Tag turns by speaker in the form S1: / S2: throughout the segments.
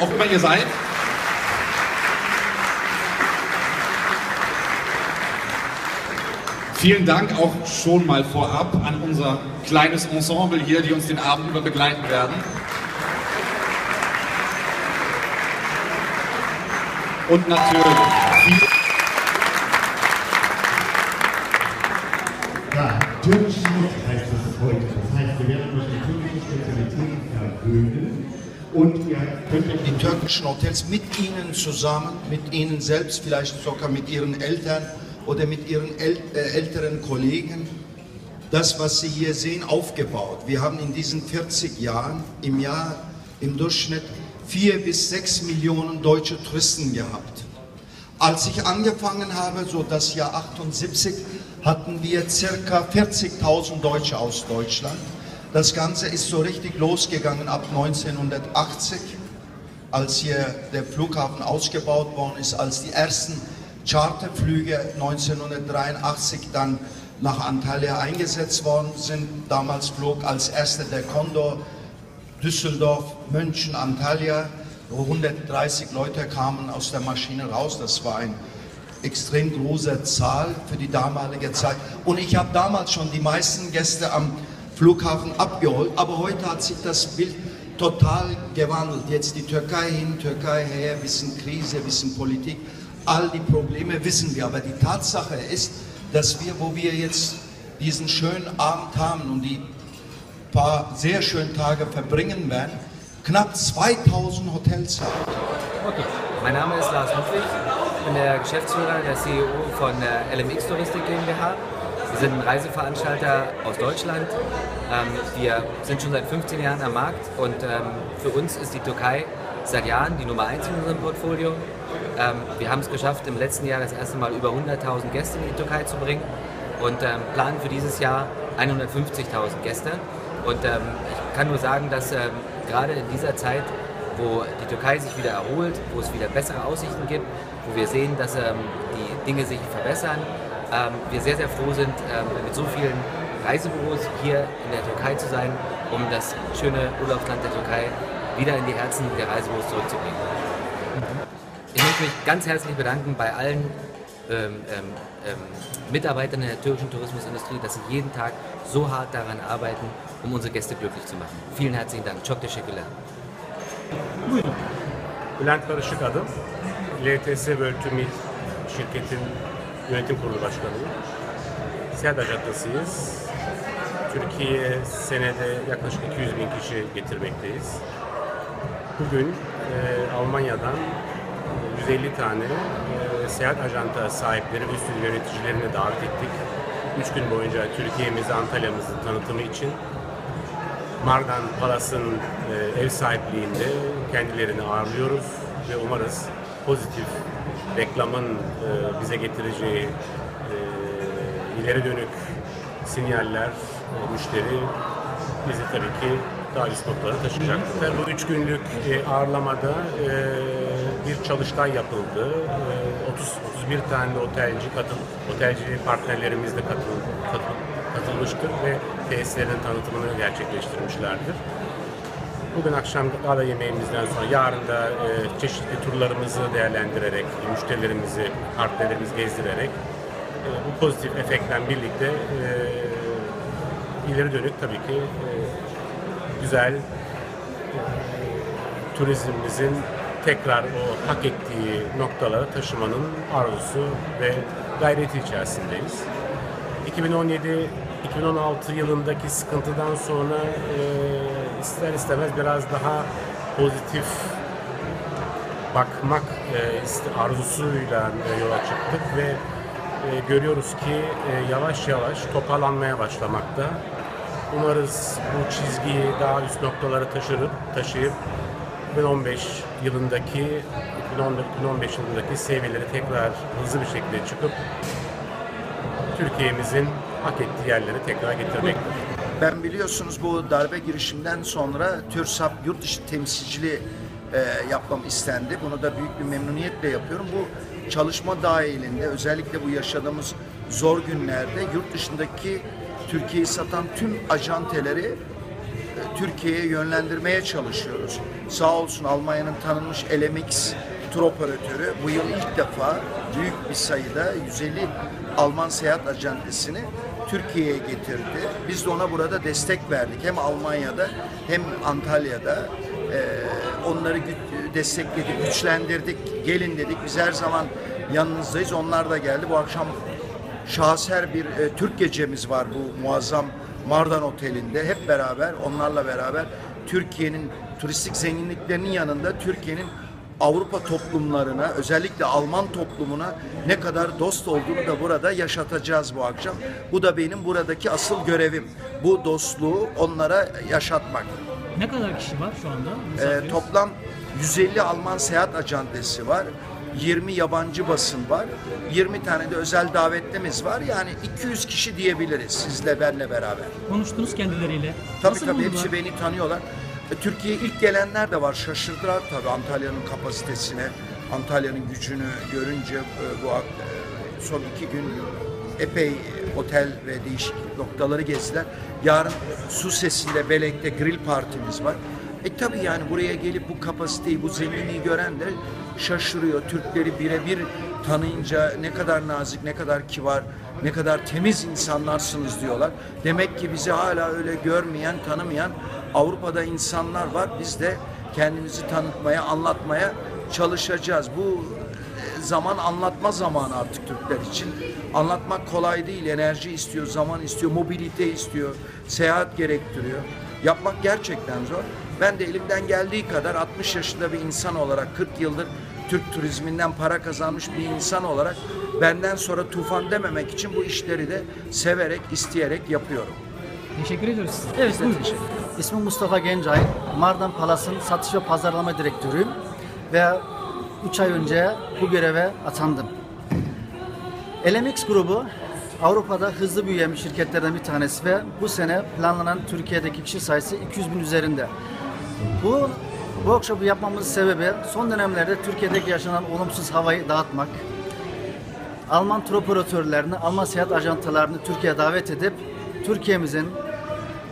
S1: auch immer ihr seid. Vielen Dank auch schon mal vorab an unser kleines Ensemble hier, die uns den Abend über begleiten werden. Und natürlich
S2: Ja, türkische Not heißt es heute. Das heißt, wir werden euch die türkischen Spezialitäten verwöhnen und ihr könnt euch
S3: die türkischen Hotels mit Ihnen zusammen, mit Ihnen selbst, vielleicht sogar mit Ihren Eltern oder mit Ihren äl äh, älteren Kollegen, das, was Sie hier sehen, aufgebaut. Wir haben in diesen 40 Jahren im Jahr im Durchschnitt vier bis sechs Millionen deutsche Touristen gehabt. Als ich angefangen habe, so das Jahr 78, hatten wir circa 40.000 Deutsche aus Deutschland. Das Ganze ist so richtig losgegangen ab 1980, als hier der Flughafen ausgebaut worden ist, als die ersten Charterflüge 1983 dann nach Antalya eingesetzt worden sind. Damals flog als erster der Condor Düsseldorf, München, Antalya. 130 Leute kamen aus der Maschine raus. Das war eine extrem große Zahl für die damalige Zeit. Und ich habe damals schon die meisten Gäste am Flughafen abgeholt. Aber heute hat sich das Bild total gewandelt. Jetzt die Türkei hin, Türkei her, bisschen Krise, bisschen Politik. All die Probleme wissen wir. Aber die Tatsache ist, dass wir, wo wir jetzt diesen schönen Abend haben und die paar sehr schönen Tage verbringen werden, knapp 2000 Hotels haben.
S4: Okay. Mein Name ist Lars Ludwig, ich bin der Geschäftsführer, der CEO von der LMX Touristik GmbH. Wir sind ein Reiseveranstalter aus Deutschland. Ähm, wir sind schon seit 15 Jahren am Markt und ähm, für uns ist die Türkei seit Jahren die Nummer 1 in unserem Portfolio. Ähm, wir haben es geschafft, im letzten Jahr das erste Mal über 100.000 Gäste in die Türkei zu bringen und planen für dieses Jahr 150.000 Gäste. Und ich kann nur sagen, dass gerade in dieser Zeit, wo die Türkei sich wieder erholt, wo es wieder bessere Aussichten gibt, wo wir sehen, dass ähm, die Dinge sich verbessern, ähm, wir sehr, sehr froh sind, ähm, mit so vielen Reisebüros hier in der Türkei zu sein, um das schöne Urlaubsland der Türkei wieder in die Herzen der Reisebüros zurückzubringen. Ich möchte mich ganz herzlich bedanken bei allen ähm, ähm, Mitarbeitern in der türkischen Tourismusindustrie, dass sie jeden Tag so hart daran arbeiten, um unsere Gäste glücklich zu machen. Vielen herzlichen Dank. Çok teşekkürler.
S5: Bülent Barışık adım. LTS World to Meet şirketin yönetim kurulu başkanıyım. Seyahat ajantasıyız. Türkiye'ye senede yaklaşık 200 bin kişi getirmekteyiz. Bugün e, Almanya'dan 150 tane e, seyahat ajanta sahipleri ve üst yöneticilerini davet ettik. 3 gün boyunca Türkiye'mizi, Antalya'mızın tanıtımı için Mardan Palas'ın e, ev sahipliğinde kendilerini ağırlıyoruz ve umarız pozitif reklamın e, bize getireceği e, ileri dönük sinyaller, e, müşteri bizi tabii ki daha üst noktalara taşıyacaktır. Bu üç günlük e, ağırlamada bir çalıştay yapıldı. E, 30 31 tane otelci katıl, otelci partnerlerimiz de katıl, katıl, katılmıştır ve tesislerin tanıtımını gerçekleştirmişlerdir. Bugün akşam gala yemeğimizden sonra yarın da e, çeşitli turlarımızı değerlendirerek, müşterilerimizi, partnerlerimizi gezdirerek e, bu pozitif efektten birlikte e, ileri dönük tabii ki e, güzel e, turizmimizin tekrar o hak ettiği noktalara taşımanın arzusu ve gayreti içerisindeyiz. 2017 2016 yılındaki sıkıntıdan sonra e, ister istemez biraz daha pozitif bakmak e, arzusuyla e, yola çıktık ve e, görüyoruz ki e, yavaş yavaş toparlanmaya başlamakta. Umarız bu çizgiyi daha üst noktalara taşırıp taşıyıp 2015 yılındaki 2015 yılındaki seviyeleri tekrar hızlı bir şekilde çıkıp Türkiye'mizin hak ettiği yerlere tekrar getirmek.
S3: Ben biliyorsunuz bu darbe girişiminden sonra TÜRSAP yurt dışı temsilciliği e, yapmam istendi. Bunu da büyük bir memnuniyetle yapıyorum. Bu çalışma dahilinde özellikle bu yaşadığımız zor günlerde yurt dışındaki Türkiye'yi satan tüm ajanteleri e, Türkiye'ye yönlendirmeye çalışıyoruz. Sağ olsun Almanya'nın tanınmış LMX tur operatörü bu yıl ilk defa büyük bir sayıda 150 Alman seyahat acentesini Türkiye'ye getirdi. Biz de ona burada destek verdik. Hem Almanya'da hem Antalya'da e, onları destekledik, güçlendirdik. Gelin dedik. Biz her zaman yanınızdayız. Onlar da geldi. Bu akşam şaheser bir e, Türk gecemiz var bu muazzam Mardan Oteli'nde. Hep beraber, onlarla beraber Türkiye'nin turistik zenginliklerinin yanında Türkiye'nin Avrupa toplumlarına, özellikle Alman toplumuna ne kadar dost olduğunu da burada yaşatacağız bu akşam. Bu da benim buradaki asıl görevim. Bu dostluğu onlara yaşatmak.
S6: Ne kadar kişi var şu anda?
S3: Ee, toplam 150 Alman seyahat acentesi var. 20 yabancı basın var. 20 tane de özel davetlimiz var. Yani 200 kişi diyebiliriz sizle benle beraber.
S6: Konuştunuz kendileriyle.
S3: Tabii
S6: Nasıl
S3: tabii
S6: buldular?
S3: hepsi beni tanıyorlar. E, Türkiye'ye ilk gelenler de var. Şaşırdılar tabii Antalya'nın kapasitesine, Antalya'nın gücünü görünce e, bu e, son iki gün epey otel ve değişik noktaları gezdiler. Yarın Su Sesi'nde, Belek'te grill partimiz var. E tabii yani buraya gelip bu kapasiteyi, bu zenginliği gören de şaşırıyor. Türkleri birebir tanıyınca ne kadar nazik, ne kadar kibar, ne kadar temiz insanlarsınız diyorlar. Demek ki bizi hala öyle görmeyen, tanımayan Avrupa'da insanlar var. Biz de kendimizi tanıtmaya, anlatmaya çalışacağız. Bu e, zaman anlatma zamanı artık Türkler için. Anlatmak kolay değil. Enerji istiyor, zaman istiyor, mobilite istiyor, seyahat gerektiriyor. Yapmak gerçekten zor. Ben de elimden geldiği kadar 60 yaşında bir insan olarak 40 yıldır Türk turizminden para kazanmış bir insan olarak benden sonra tufan dememek için bu işleri de severek, isteyerek yapıyorum.
S6: Teşekkür ediyoruz.
S7: Evet,
S6: Buyurun.
S7: İsmim Mustafa Gencay. Mardan Palas'ın satış ve pazarlama direktörüyüm ve 3 ay önce bu göreve atandım. LMX grubu Avrupa'da hızlı büyüyen şirketlerden bir tanesi ve bu sene planlanan Türkiye'deki kişi sayısı 200 bin üzerinde. Bu workshop'u yapmamızın sebebi son dönemlerde Türkiye'deki yaşanan olumsuz havayı dağıtmak, Alman tur operatörlerini, Alman seyahat ajantalarını Türkiye'ye davet edip Türkiye'mizin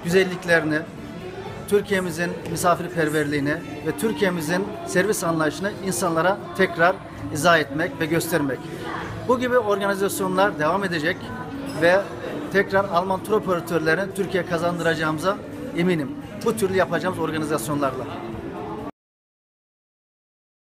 S7: güzelliklerini, Türkiye'mizin misafirperverliğini ve Türkiye'mizin servis anlayışını insanlara tekrar izah etmek ve göstermek. Bu gibi organizasyonlar devam edecek ve tekrar Alman tur operatörlerini Türkiye kazandıracağımıza eminim. Bu türlü yapacağımız organizasyonlarla.